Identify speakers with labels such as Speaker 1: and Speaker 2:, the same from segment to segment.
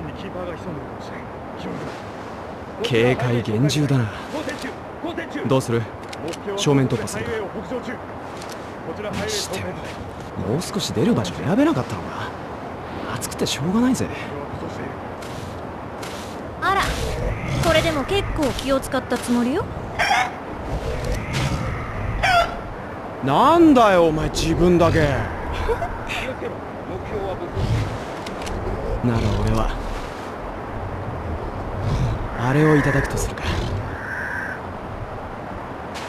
Speaker 1: 近にキーパーが潜んでるかもしれん
Speaker 2: 警戒厳重だな。どうする？正面突破するか。
Speaker 1: ハイウェイを北上中こちらハイウェイ
Speaker 2: してもう少し出る場所選べなかったのか。暑くてしょうがないぜ。
Speaker 3: あらこれでも結構気を使ったつもりよ。
Speaker 2: なんだよお前自分だけ。なら俺はあれをいただくとするか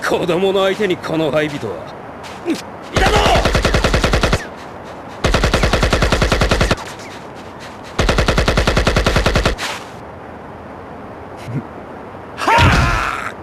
Speaker 4: 子供の相手にこのハイビは、いたぞ！はあ